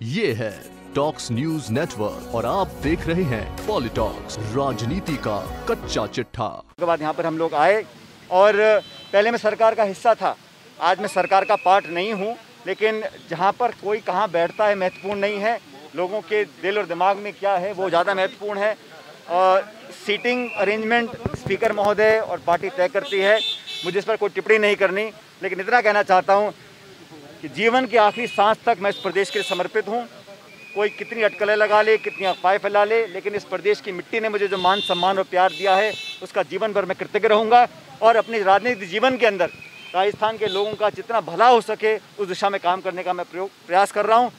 ये है talks news network और आप देख रहे हैं पॉलिटॉक्स, राजनीति का कच्चा चिट्ठा। के बाद यहाँ पर हम लोग आए और पहले मैं सरकार का हिस्सा था, आज मैं सरकार का पार्ट नहीं हूँ, लेकिन जहाँ पर कोई कहाँ बैठता है महत्वपूर्ण नहीं है, लोगों के दिल और दिमाग में क्या है वो ज़्यादा महत्वपूर्ण है। और सीटिंग अरेंजमेंट स्पीकर महोदय और पार्टी तय करती है, मुझे इस पर कोई टिप्पणी नहीं करनी, लेकिन इतना कहना चाहता हूँ कि जीवन के आखिरी सांस तक मैं इस प्रदेश के लिए समर्पित हूँ। कोई कितनी अटकलें लगा ले, कितनी अफवाहें फैला ले, लेकिन इस प्रदेश की मिट्टी ने मुझे जो मान, सम्मान और प्यार दिया है, उसका जीवन भर मैं कृतज्ञ रहूँगा और अपने राजनीतिक जीवन के अंदर राजस्थान के लोगों का जितना भला हो सके, उस दिशा में काम करने का मैं प्रयोग, प्रयास कर रहा हूँ।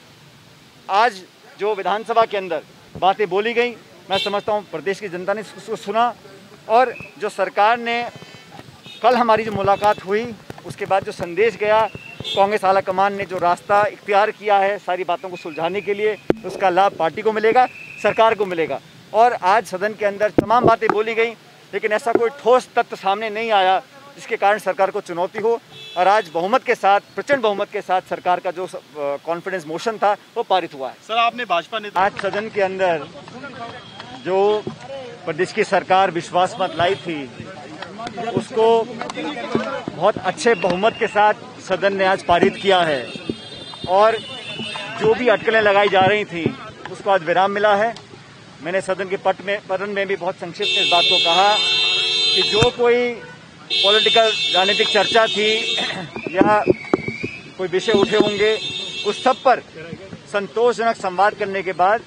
आज जो विधानसभा के अंदर बातें बोली गई, मैं समझता हूँ प्रदेश की जनता ने उसको सुना और जो सरकार ने कल हमारी जो मुलाकात हुई, उसके बाद जो संदेश गया कांग्रेस आला कमान ने जो रास्ता इख्तियार किया है सारी बातों को सुलझाने के लिए उसका लाभ पार्टी को मिलेगा सरकार को मिलेगा। और आज सदन के अंदर तमाम बातें बोली गई लेकिन ऐसा कोई ठोस तत्व सामने नहीं आया जिसके कारण सरकार को चुनौती हो। और आज बहुमत के साथ प्रचंड बहुमत के साथ सरकार का जो कॉन्फिडेंस मोशन था वो पारित हुआ है। सर आपने भाजपा नेता आज सदन के अंदर जो प्रदेश की सरकार विश्वास मत लाई थी उसको बहुत अच्छे बहुमत के साथ सदन ने आज पारित किया है। और जो भी अटकलें लगाई जा रही थी, उसको आज विराम मिला है। मैंने सदन के पट में पटन में भी बहुत संक्षिप्त इस बात को कहा कि जो कोई पॉलिटिकल राजनीतिक चर्चा थी, या कोई विषय उठे होंगे, उस सब पर संतोषजनक संवाद करने के बाद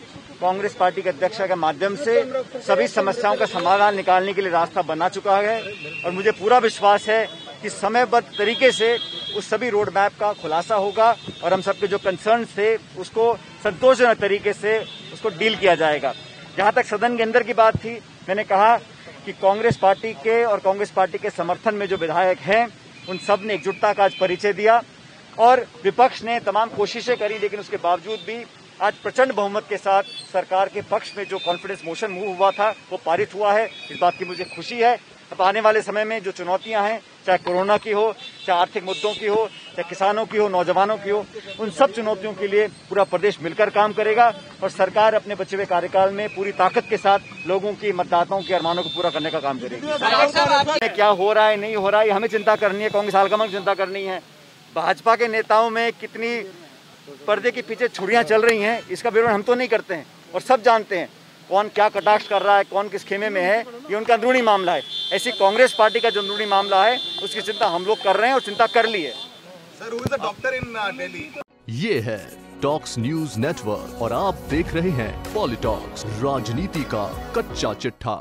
कांग्रेस पार्टी के अध्यक्ष के माध्यम से सभी समस्याओं का समाधान निकालने के लिए रास्ता बना चुका है और मुझे पूरा विश्वास है कि समयबद्ध तरीके से उस सभी रोड मैप का खुलासा होगा और हम सबके जो कंसर्न थे, उसको संतोषजनक तरीके से उसको डील किया जाएगा। जहाँ तक सदन के अंदर की बात थी, मैंने कहा कि कांग्रेस पार्टी के और कांग्रेस पार्टी के समर्थन में जो विधायक हैं, उन सबने एकजुटता का आज परिचय दिया और विपक्ष ने तमाम कोशिशें करी, लेकिन उसके बावजूद भी आज प्रचंड बहुमत के साथ सरकार के पक्ष में जो कॉन्फिडेंस मोशन मूव हुआ था वो पारित हुआ है। इस बात की मुझे खुशी है। अब आने वाले समय में जो चुनौतियाँ हैं चाहे कोरोना की हो चाहे आर्थिक मुद्दों की हो चाहे किसानों की हो नौजवानों की हो उन सब चुनौतियों के लिए पूरा प्रदेश मिलकर काम करेगा और सरकार अपने बचे हुए कार्यकाल में पूरी ताकत के साथ लोगों की मतदाताओं के अरमानों को पूरा करने का काम करेगी। क्या हो? रहा है नहीं हो रहा है हमें चिंता करनी है कांग्रेस आलगमन चिंता करनी है। भाजपा के नेताओं में कितनी पर्दे के पीछे छुड़ियाँ चल रही हैं इसका विवरण हम तो नहीं करते हैं और सब जानते हैं कौन क्या कटाक्ष कर रहा है कौन किस खेमे में है ये उनका अंदरूनी मामला है। ऐसी कांग्रेस पार्टी का जो अंदरूनी मामला है उसकी चिंता हम लोग कर रहे हैं और चिंता कर ली है। Sir who is the doctor in Delhi ये है टॉक्स न्यूज़ नेटवर्क और आप देख रहे हैं पॉलिटॉक्स राजनीति का कच्चा चिट्ठा।